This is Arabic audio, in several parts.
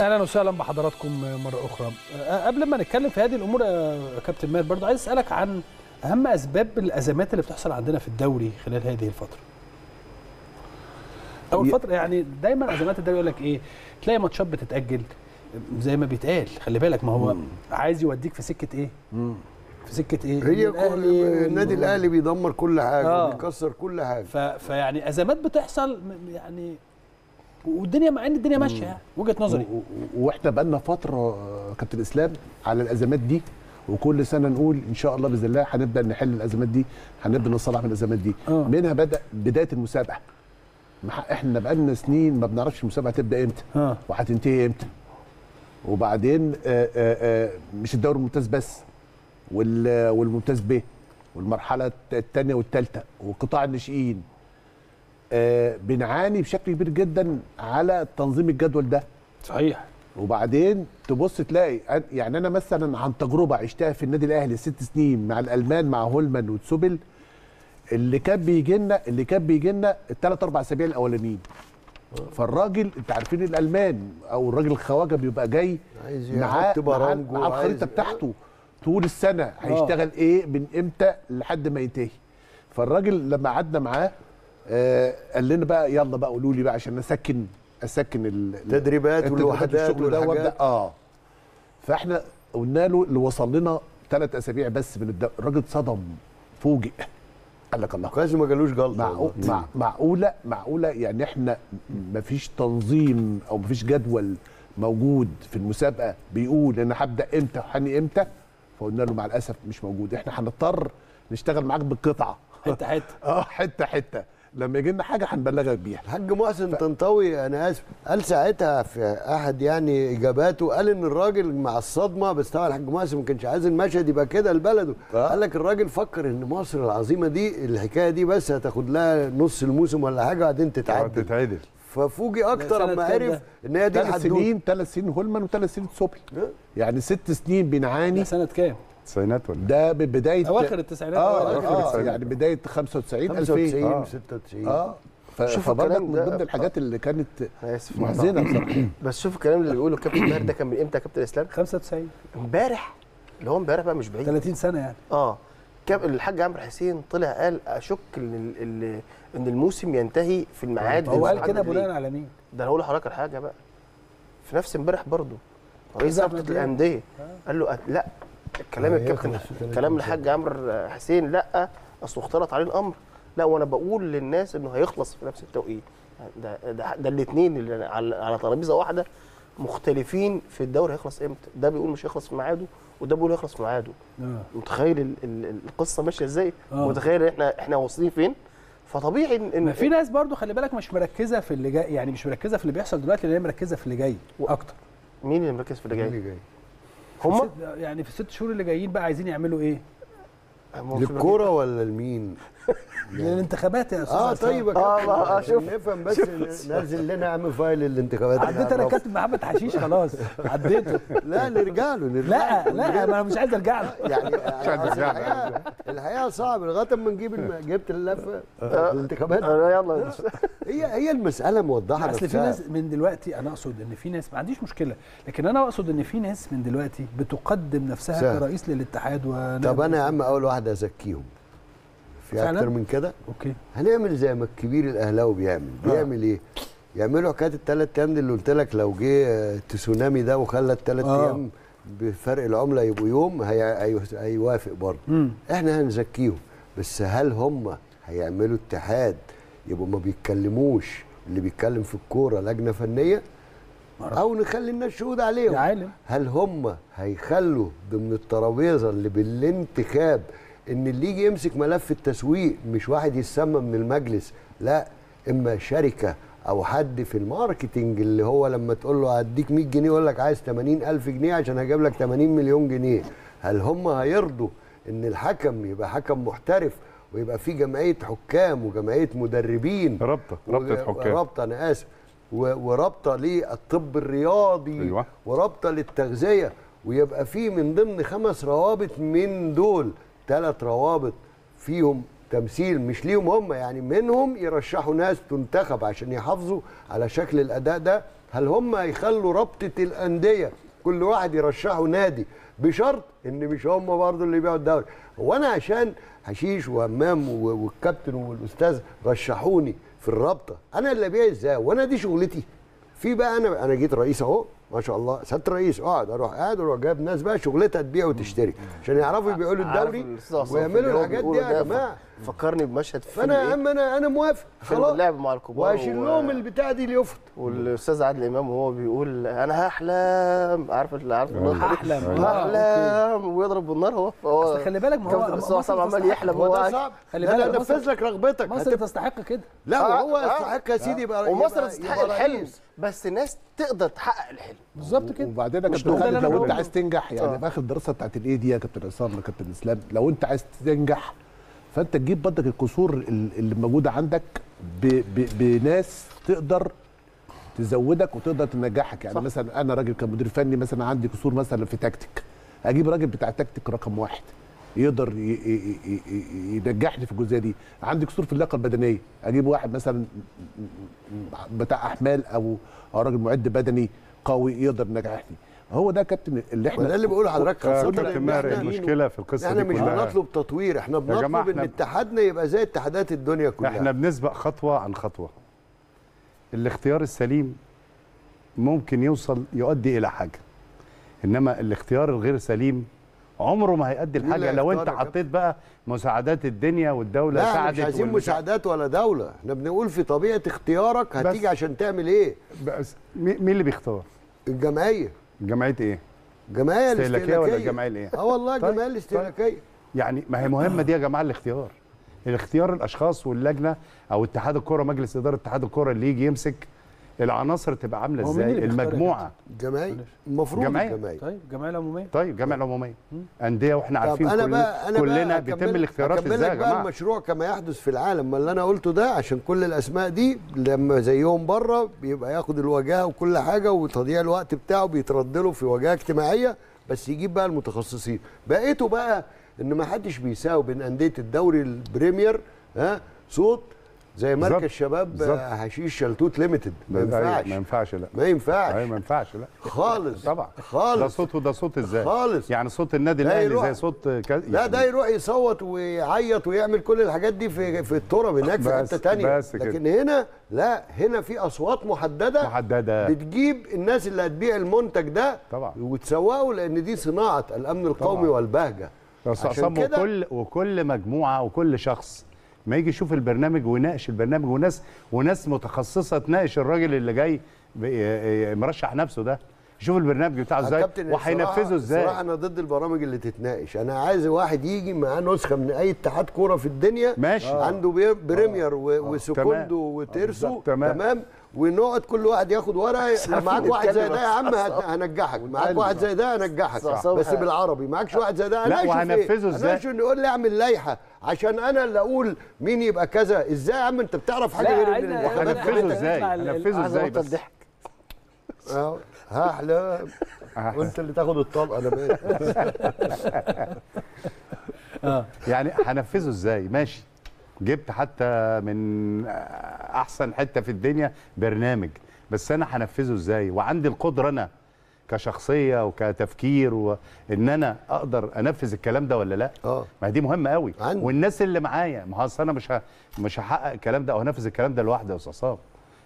أهلا وسهلا بحضراتكم مرة أخرى. أه، قبل ما نتكلم في هذه الأمور يا كابتن ماهر برضو عايز أسألك عن أهم أسباب الأزمات اللي بتحصل عندنا في الدوري خلال هذه الفترة. أول فترة يعني دايما أزمات الدوري يقول لك إيه تلاقي ماتشات بتتأجل زي ما بيتقال خلي بالك ما هو عايز يوديك في سكة إيه؟ في سكة إيه؟ هي الأهلي النادي الأهلي بيدمر كل حاجة آه. بيكسر كل حاجة. فيعني أزمات بتحصل يعني والدنيا مع إن الدنيا ماشية يعني وجهة نظري. وإحنا بقالنا فترة آه، كابتن إسلام على الأزمات دي وكل سنة نقول إن شاء الله بإذن الله هنبدأ نحل الأزمات دي هنبدأ نصلح من الأزمات دي. آه. منها بدأ بداية المسابقة. إحنا بقالنا سنين ما بنعرفش المسابقة هتبدأ إمتى آه. وهتنتهي إمتى. وبعدين آه، آه، آه، مش الدوري الممتاز بس وال- والممتاز ب والمرحلة الثانية والثالثه وقطاع الناشئين آه، بنعاني بشكل كبير جدا على تنظيم الجدول ده. صحيح. وبعدين تبص تلاقي يعني أنا مثلا عن تجربة عشتها في النادي الأهلي ست سنين مع الألمان مع هولمان وتسوبل اللي كان بيجي لنا اللي كان بيجي لنا الثلاث أربع أسابيع الأولانيين. فالراجل أنت عارفين الألمان أو الراجل الخواجة بيبقى جاي عايز معاه معاه, الخريطة بتاعته طول السنة هيشتغل إيه من إمتى لحد ما ينتهي. فالراجل لما قعدنا معاه آه قال لنا بقى يلا بقى قولوا لي بقى عشان اسكن أسكن ال- ال- تدريبات التدريبات والوحدات والحاجات. وابدا آه. فإحنا قلنا له اللي وصل لنا ثلاث أسابيع بس من الدوري الراجل اتصدم فوجئ. قال لك الله. كويس ما جالوش جلطة معقو... والله. مع... معقولة معقولة يعني إحنا مفيش تنظيم أو مفيش جدول موجود في المسابقة بيقول أنا هبدأ إمتى وهني إمتى؟ فقلنا له مع الأسف مش موجود. إحنا هنضطر نشتغل معاك بالقطعة. حتة حتة. آه حتة حتة. لما يجي لنا حاجة هنبلغك بيها الحاج محسن طنطاوي أنا آسف قال ساعتها في أحد يعني إجاباته قال إن الراجل مع الصدمة بس طبعا الحاج محسن ما كانش عايز المشهد يبقى كده لبلده. قال لك الراجل فكر إن مصر العظيمة دي الحكاية دي بس هتاخد لها نص الموسم ولا حاجة وبعدين تتعدل تتعدل ففوجئ أكتر كام عرف؟ إن هي دي ثلاث سنين ثلاث سنين هولمان وثلاث سنين آه. يعني ست سنين بنعاني ده سنة كام؟ تسعينات ولا؟ ده ببدايه أواخر التسعينات آه, أواخر آه التسعينات. يعني بداية 95 2000 95 آه. 96 آه. شوف فبرضك الكلام من ضمن الحاجات اللي كانت أنا آسف محزنة بصراحة. بس شوف الكلام اللي بيقوله كابتن ماهر ده كان من إمتى يا كابتن إسلام؟ 95 امبارح. اللي هو امبارح بقى مش بعيد. 30 سنة يعني. آه. كاب الحاج عمرو حسين طلع قال أشك إن ال- ال- إن الموسم ينتهي في الميعاد هو قال كده. بناء على مين؟ ده أنا هقول لحضرتك على حاجة بقى. في نفس امبارح برضه. رئيس أحمد رابطه. الأندية؟ قال له لا كلام آه، الكابتن يخلص في 30 كلام الحاج عمرو حسين لا اصله اختلط عليه الأمر. لا وأنا بقول للناس إنه هيخلص في نفس التوقيت. ده ده, ده الاثنين اللي على ترابيزة واحدة مختلفين في الدوري هيخلص إمتى. ده بيقول مش هيخلص في ميعاده وده بيقول هيخلص في ميعاده. آه. متخيل ال- ال- القصة ماشية إزاي؟ آه. متخيل إحنا إحنا واصلين فين؟ فطبيعي إن في ناس برضو خلي بالك مش مركزة في اللي جاي يعني مش مركزة في اللي بيحصل دلوقتي لأن هي مركزة في اللي جاي أكتر. مين اللي مركز في اللي اللي جاي؟ جاي؟ هم يعني في الست شهور اللي جايين بقى عايزين يعملوا إيه؟ للكوره ولا لمين؟ للانتخابات يا أستاذ آه. طيب يا آه، كابتن آه، عشان شوف- نفهم بس نزل لنا يا عم فايل الانتخابات. عديت أنا كابتن محمد حشيش خلاص. عديته. لا نرجع له نرجع لا لا أنا مش عايز أرجع له. يعني عايز أصل أرجع الحقيقة صعب لغاية أما نجيب. جبت اللفة الانتخابات. آه، يلا. هي هي المسألة موضحة أصل في. ناس من دلوقتي أنا أقصد إن في ناس ما عنديش مشكلة لكن أنا أقصد إن في ناس من دلوقتي بتقدم نفسها. كرئيس للاتحاد و طب أنا يا عم أول واحد أزكيهم. في؟ أكتر من كده. أوكي. هنعمل زي ما الكبير الأهلاوي بيعمل. بيعمل إيه؟ يعملوا حكاية الثلاث أيام دي اللي قلت لك. لو جه آه، تسونامي ده وخلى الثلاث آه. أيام بفرق العملة يبقوا يوم هي... هي... هيوافق برضه. إحنا هنزكيهم. بس هل هم هيعملوا اتحاد يبقوا ما بيتكلموش اللي بيتكلم في الكورة لجنة فنية؟ أو نخلي الناس شهود عليهم. هل هم هيخلوا ضمن الترابيزة اللي بالانتخاب إن اللي يجي يمسك ملف التسويق مش واحد يسمى من المجلس لا إما شركة أو حد في الماركتينج اللي هو لما تقول له هديك 100 جنيه يقول لك عايز 80 ألف جنيه عشان هجيب لك 80 مليون جنيه. هل هم هيرضوا إن الحكم يبقى حكم محترف ويبقى في جمعية حكام وجمعية مدربين؟ رابطة رابطة حكام. رابطة أنا آسف. ورابطة للطب الرياضي. أيوة. ورابطة للتغذية. ويبقى في من ضمن خمس روابط من دول. ثلاث روابط فيهم تمثيل مش ليهم هم يعني منهم يرشحوا ناس تنتخب عشان يحافظوا على شكل الأداء ده. هل هم هيخلوا رابطة الأندية كل واحد يرشحه نادي بشرط إن مش هم برضه اللي يبيعوا الدوري هو أنا عشان حشيش وامام و- والكابتن والأستاذ رشحوني في الرابطة أنا اللي أبيع إزاي؟ وأنا دي شغلتي. في بقى أنا أنا جيت رئيس أهو ما شاء الله. سياده الرئيس. اقعد أروح قاعد أروح جايب ناس بقى شغلتها تبيع وتشتري. عشان يعرفوا يبيعوا له الدوري ويعملوا الحاجات دي يا جماعة. فكرني بمشهد في فانا يا فيلم عم أنا أنا موافق خلاص. اللعب مع الكبار واشيل و- لهم البتاع دي اليفط والأستاذ عادل إمام وهو بيقول أنا هحلم. عارف اللي عارف دي؟ هحلم. آه، هحلم. ويضرب بالنار هو. أصل خلي بالك ما هو مصر عصام عمال. يحلم هو هو ده صعب. خلي بالك نفذ لك رغبتك. مصر تستحق كده. لا وهو آه. يستحق يا سيدي يبقى ومصر تستحق الحلم. بس الناس تقدر تحقق الحلم. بالظبط كده. وبعدين يا كابتن خالد لو انت. عايز تنجح يعني آه. في آخر الدراسة بتاعت الاي دي يا كابتن عصام يا كابتن إسلام لو انت عايز تنجح فانت تجيب برضك الكسور ال- اللي موجودة عندك ب ب بناس تقدر تزودك وتقدر تنجحك. يعني صح. مثلا أنا راجل كمدير فني مثلا عندي كسور مثلا في تكتيك. أجيب راجل بتاع تكتيك رقم واحد يقدر ي- ي- ي- ي- ينجحني في الجزئية دي. عندي كسور في اللياقة البدنية. أجيب واحد مثلا بتاع أحمال أو أو راجل معد بدني قوي يقدر ينجحني. هو ده كابتن اللي إحنا وده اللي بقول لحضرتك كابتن ماهر المشكلة في القصة إحنا دي مش كلها. بنطلب تطوير إحنا بنطلب إن اتحادنا يبقى زي اتحادات الدنيا كلها. إحنا بنسبق خطوة عن خطوة. الاختيار السليم ممكن يوصل يؤدي إلى حاجة. إنما الاختيار الغير سليم عمره ما هيؤدي لحاجة. لو أنت؟ حطيت بقى مساعدات الدنيا والدولة لا إحنا ساعدت مش عايزين مساعدات ولا دولة. إحنا بنقول في طبيعة اختيارك هتيجي عشان تعمل إيه؟ بس مي- مين اللي بيختار؟ الجمعية. جمعية إيه؟ الجمعية استهلاكية ولا الجمعية الإيه؟ آه والله طيب، الجمعية الاستهلاكية. يعني ما هي مهمة دي يا جماعة الاختيار. الاختيار الأشخاص واللجنة أو اتحاد الكره مجلس إدارة اتحاد الكره اللي يجي يمسك العناصر تبقى عاملة إزاي؟ المجموعة. الجمعية المفروض. الجمعية طيب الجمعيه العمومية. طيب الجمعيه العمومية. انديه وإحنا عارفين أنا كل بقى أنا كلنا بقى بيتم الاختيارات إزاي يا جماعة؟ المشروع كما يحدث في العالم. ما اللي أنا قلته ده عشان كل الأسماء دي لما زيهم بره بيبقى ياخد الواجهه وكل حاجة وتضييع الوقت بتاعه بيترد له في واجهه اجتماعية بس يجيب بقى المتخصصين. بقيته بقى إن ما حدش بيساوي بين أندية الدوري البريمير ها صوت زي مركز. شباب. آه، حشيش شلتوت ليميتد. ما أيوة، ينفعش ما ينفعش. لا. ما ينفعش. أيوه ما ينفعش لا. خالص. طبعا. خالص. ده صوت وده صوت إزاي؟ خالص. يعني صوت النادي لا الأهلي يروح- زي صوت ك... لا ده يروح يصوت ويعيط ويعمل كل الحاجات دي في في التراب هناك في حتة تانية. بس كده. لكن هنا لا هنا في أصوات محددة محددة. بتجيب الناس اللي هتبيع المنتج ده طبعا. وتسوقه لأن دي صناعة الأمن القومي طبعا. والبهجة. عشان كده- وكل وكل مجموعة وكل شخص ما يجي يشوف البرنامج ويناقش البرنامج وناس وناس متخصصة تناقش الراجل اللي جاي مرشح نفسه ده. يشوف البرنامج بتاعه يا إزاي وهينفذه إزاي. الصراحه أنا ضد البرامج اللي تتناقش. أنا عايز واحد يجي معاه نسخة من أي اتحاد كورة في الدنيا ماشي. عنده بي- بريمير و- وسكوندو بالظبط. تمام. تمام؟ ونقعد كل واحد ياخد ورقة. لو معاك واحد زي ده يا عم هنجحك. معاك واحد زي ده هنجحك. بس. بالعربي. معكش واحد زي ده؟ لا، إيه؟ وهنفذه إزاي؟ هناقشه إنه يقول لي أعمل لائحه عشان أنا اللي أقول مين يبقى كذا. إزاي يا عم؟ أنت بتعرف حاجة غير الانتخابات هنفذه إزاي؟ هنفذه إزاي بس؟ أهو. هحلم وانت اللي تاخد الطلقة أنا مالي يعني هنفذه إزاي؟ ماشي. جبت حتى من أحسن حتة في الدنيا برنامج. بس أنا هنفذه إزاي؟ وعندي القدرة أنا كشخصية وكتفكير وإن أنا أقدر أنفذ الكلام ده ولا لا. آه. ما دي مهمة قوي. عندي. والناس اللي معايا ما هو أصل أنا مش ه... مش هحقق الكلام ده أو هنفذ الكلام ده لوحدي يا أستاذ عصام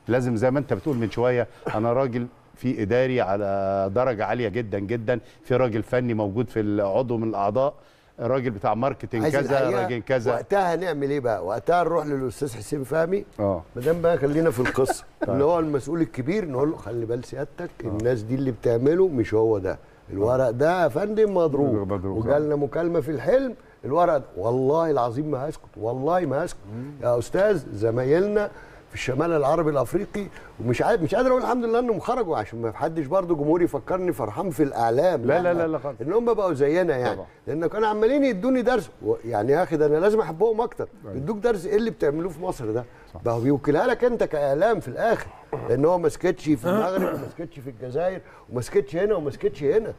لازم زي ما أنت بتقول من شوية أنا راجل في إداري على درجة عالية جدا جدا. في راجل فني موجود في العضو من الأعضاء. راجل بتاع ماركتنج كذا راجل كذا. وقتها هنعمل إيه بقى؟ وقتها نروح للأستاذ حسين فهمي. آه. ما دام بقى خلينا في القصة. اللي هو المسؤول الكبير نقول له خلي بال سيادتك الناس دي اللي بتعمله مش هو ده. الورق ده يا فندم مضروب. مضروب، وجالنا مكالمة في الحلم الورق ده. والله العظيم ما هسكت والله ما هسكت. يا أستاذ زمايلنا في الشمال العربي الأفريقي ومش عارف مش قادر أقول الحمد لله إنهم خرجوا عشان ما حدش برضه جمهور يفكرني فرحان في الإعلام. لا، لا، لا، لا خالص. إن هم بقوا زينا يعني. طبعا. لأن كانوا عمالين يدوني درس يعني يا أخي ده أنا لازم أحبهم أكتر. بيدوك درس إيه اللي بتعملوه في مصر ده؟ بقى بيوكلها لك أنت كإعلام في الآخر. لأن هو ما سكتش في المغرب وما سكتش في الجزائر وما سكتش هنا وما سكتش هنا.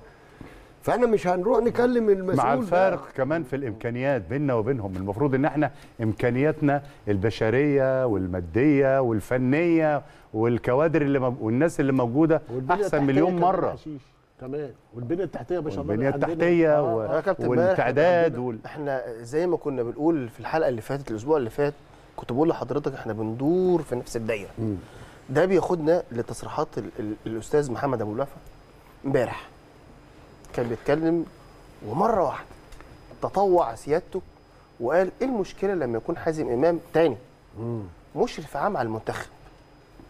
فاحنا مش هنروح نكلم المسؤول مع بقى. الفارق كمان في الإمكانيات بيننا وبينهم. المفروض إن إحنا إمكانياتنا البشرية والمادية والفنية والكوادر اللي مو... والناس اللي موجودة أحسن مليون كمان مرة. حشيش. كمان. والبنية التحتية الله والبنية عندنا- التحتية آه، و... كابتن والتعداد وال... إحنا زي ما كنا بنقول في الحلقة اللي فاتت الأسبوع اللي فات كنت بقول لحضرتك إحنا بندور في نفس الدايرة. ده بياخدنا لتصريحات ال ال الأستاذ محمد أبو الوفا امبارح. كان بيتكلم ومرة واحدة تطوع سيادته وقال إيه المشكلة لما يكون حازم إمام تاني؟ مشرف عام على المنتخب.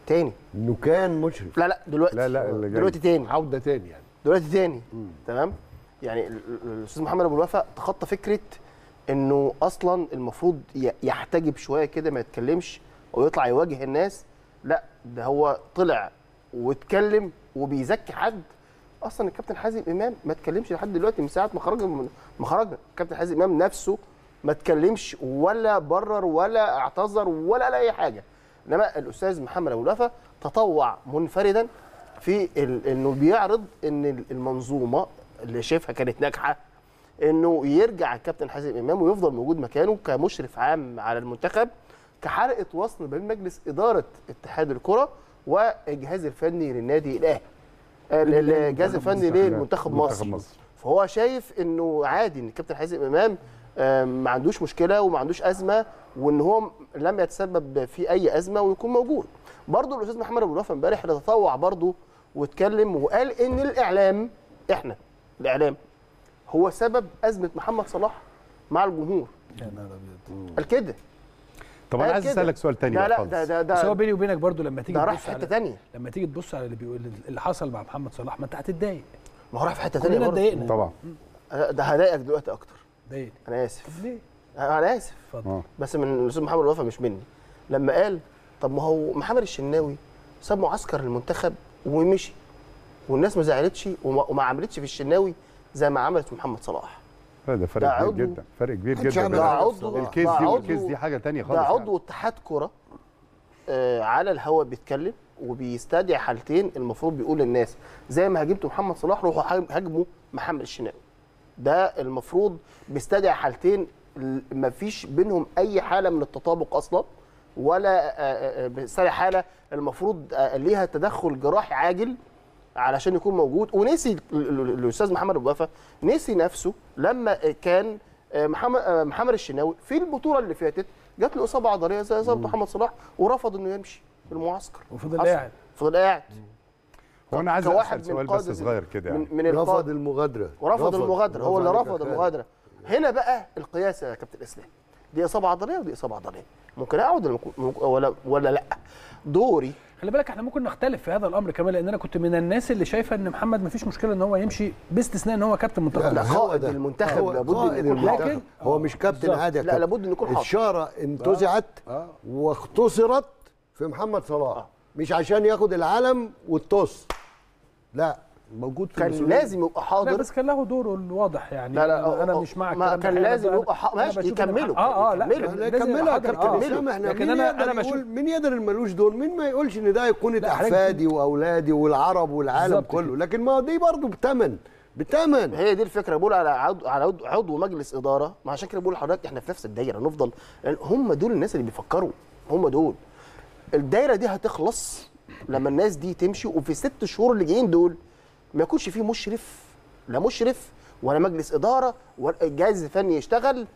تاني. إنه كان مشرف. لا لا دلوقتي. لا، لا،. دلوقتي تاني. عودة تاني يعني. دلوقتي تاني. تمام؟ يعني ال- ال- الأستاذ محمد أبو الوفا تخطى فكرة إنه أصلا المفروض يحتجب شوية كده ما يتكلمش أو يطلع يواجه الناس. لا ده هو طلع واتكلم وبيزكي حد أصلا الكابتن حازم إمام ما اتكلمش لحد دلوقتي من ساعة ما خرجنا من ما خرجنا الكابتن حازم إمام نفسه ما اتكلمش ولا برر ولا اعتذر ولا قال أي حاجة. إنما الأستاذ محمد أبو الوفا تطوع منفردا في إنه بيعرض إن المنظومة اللي شايفها كانت ناجحة إنه يرجع الكابتن حازم إمام ويفضل موجود مكانه كمشرف عام على المنتخب كحلقه وصل بين مجلس إدارة اتحاد الكرة والجهاز الفني للنادي الأهلي. الجهاز الفني للمنتخب منتخب مصر مصر. فهو شايف إنه عادي إن الكابتن حازم إمام آه، ما عندوش مشكلة وما عندوش أزمة وإن هو لم يتسبب في أي أزمة ويكون موجود. برضه الأستاذ محمد أبو الوفا امبارح اللي تطوع برضه واتكلم وقال إن الإعلام إحنا الإعلام هو سبب أزمة محمد صلاح مع الجمهور. يا نهار أبيض. قال كده. طب أنا عايز. أسألك سؤال تاني لا لا خالص. ده ده بس هو ده, بيني وبينك برضو لما تيجي ده راح تبص في حتة ثانية لما تيجي تبص على اللي بيقول اللي حصل مع محمد صلاح ما انت هتتضايق. ما هو راح في حتة ثانية كلنا برضه. اتضايقنا. طبعا. آه، ده هضايقك دلوقتي أكتر. ضايقني أنا آسف. طب ليه؟ أنا آسف. اتفضل. آه. بس من الاستاذ محمد الوفا مش مني. لما قال طب ما هو محمد الشناوي ساب معسكر المنتخب ومشي والناس ما زعلتش وما, وما عملتش في الشناوي زي ما عملت في محمد صلاح. لا ده فرق كبير جدا فرق كبير جدا ده عضو. الكيس دي والكيس دي حاجة تانية خالص ده يعني. عضو اتحاد كرة آه على الهوا بيتكلم وبيستدعي حالتين المفروض بيقول للناس زي ما هاجمتوا محمد صلاح روحوا هاجم- هاجموا محمد الشناوي. ده المفروض بيستدعي حالتين ما فيش بينهم أي حالة من التطابق أصلا ولا آه، آه، آه، بيستدعي حالة المفروض ليها تدخل جراحي عاجل علشان يكون موجود. ونسي ال- ال- الأستاذ محمد أبو وفا نسي نفسه لما كان آه، محمد آه، محمد الشناوي في البطولة اللي فاتت جات له إصابة عضلية زي إصابة محمد صلاح ورفض إنه يمشي في المعسكر وفضل. قاعد. فضل قاعد. هو أنا عايز أسأل من سؤال بس صغير كده يعني. من, من رفض المغادرة. ورفض المغادرة. هو اللي رفض. المغادرة. هنا بقى القياس يا كابتن إسلام. دي اصابه عضلية ودي اصابه عضلية ممكن اقعد ولا ولا ولا لأ دوري خلي بالك إحنا ممكن نختلف في هذا الأمر كمان لأن أنا كنت من الناس اللي شايفة إن محمد ما فيش مشكلة إن هو يمشي باستثناء إن هو كابتن منتخب لا، قائد. المنتخب هو لابد قائد يكون. حاضر. هو مش كابتن. عادي لا،. لابد إن يكون حاضر. الشارة انتزعت آه. واختصرت في محمد صلاح مش عشان ياخد العلم والطص لا موجود في كان المسؤولية. لازم يبقى لا حاضر. بس كان له دوره الواضح يعني. لا، لا، أنا, أنا أه، مش مع ما الكلام ده. كان لازم بقى- يبقى أنا ماشي، يكملوا، آه آه لا يكملوا. لا يا حاضر. كابتن آه. لكن أنا أنا بشوف مين يقدر ملوش دور؟ مين ما يقولش إن ده يكون لا، احفادي وأولادي والعرب والعالم كله. لكن ما دي برضه بتمن بتمن. هي دي الفكرة. بقول على عضو على عضو, مجلس إدارة. ما عشان كده بقول لحضرتك إحنا في نفس الدايرة. نفضل لأن هم دول الناس اللي بيفكروا. هم دول. الدايرة دي هتخلص لما الناس دي تمشي. وفي الست شهور اللي جايين دول ما يكونش فيه مشرف لا مشرف ولا مجلس إدارة ولا الجهاز الفني يشتغل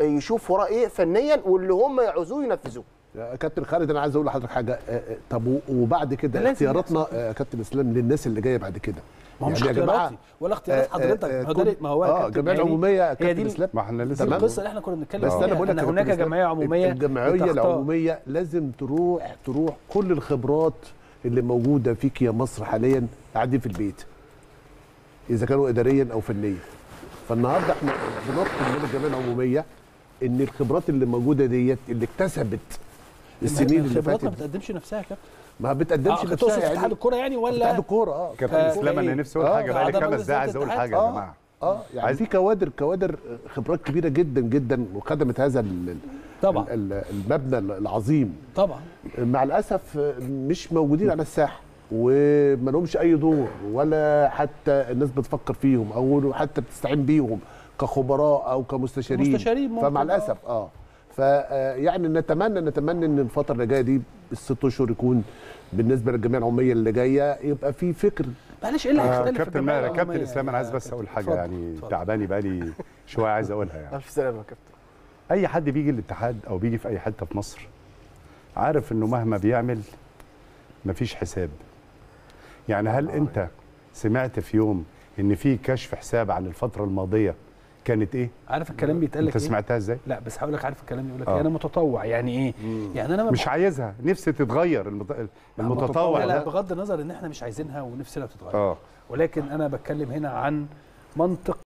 يشوف وراه إيه فنيا واللي هم يعوزوه ينفذوه. كابتن خالد أنا عايز أقول لحضرتك حاجة. آه، آه، طب وبعد ده كده اختياراتنا آه، كابتن إسلام للناس اللي جاية بعد كده. ما هو مش يعني جماعة، اختياراتي ولا اختيارات حضرتك. آه، ما هو ما هو آه الجمعيه دي- العمومية كابتن إسلام. ما إحنا لسه. القصة اللي إحنا كنا بنتكلم بس أنا بقول لك هناك جمعية عمومية الجمعية. العمومية لازم تروح تروح كل الخبرات اللي موجودة فيك يا مصر حاليا قاعدين في البيت. إذا كانوا اداريا أو فنيا. فالنهاردة إحنا بنطلب من الجمعيه العمومية إن الخبرات اللي موجودة ديت اللي اكتسبت السنين اللي الخبرات ما فاتت بتقدمش نفسها يا كابتن؟ ما بتقدمش آه نفسها تقصد اتحاد يعني الكوره يعني ولا اتحاد الكوره آه. كابتن آه، إسلام أنا؟ نفسي أقول آه، حاجة بقالي خمس دقايق عايز أقول. حاجة يا آه. جماعة. آه. يعني عايز- في كوادر كوادر خبرات كبيرة جدا جدا وخدمت هذا ال- طبعا. ال- المبنى العظيم. طبعا. مع الأسف مش موجودين على الساحة. وما لهمش أي دور ولا حتى الناس بتفكر فيهم أو حتى بتستعين بيهم كخبراء أو كمستشارين. مستشارين ممكن، فمع آه. الأسف آه. فيعني نتمنى نتمنى إن الفترة اللي جاية دي الست أشهر يكون بالنسبة للجمعيه العمومية اللي جاية يبقى في فكر. معلش إيه اللي آه هيختلف في كابتن الجمعية ماهر كابتن إسلام أنا عايز بس أقول حاجة يعني. تعباني بقالي شوية عايز أقولها يعني. الف سلامة يا كابتن. أي حد بيجي الاتحاد أو بيجي في أي حتة في مصر عارف إنه مهما بيعمل مفيش حساب. يعني هل انت سمعت في يوم ان في كشف حساب عن الفترة الماضية كانت إيه عارف الكلام بيتقال لك انت إيه؟ سمعتها إزاي لا بس هقول لك عارف الكلام يقول لك آه. إيه؟ أنا متطوع يعني إيه؟ يعني أنا مش عايزها نفسي تتغير المت- المتطوع لا لا بغض النظر إن إحنا مش عايزينها ونفسنا تتغير آه ولكن أنا بتكلم هنا عن منطق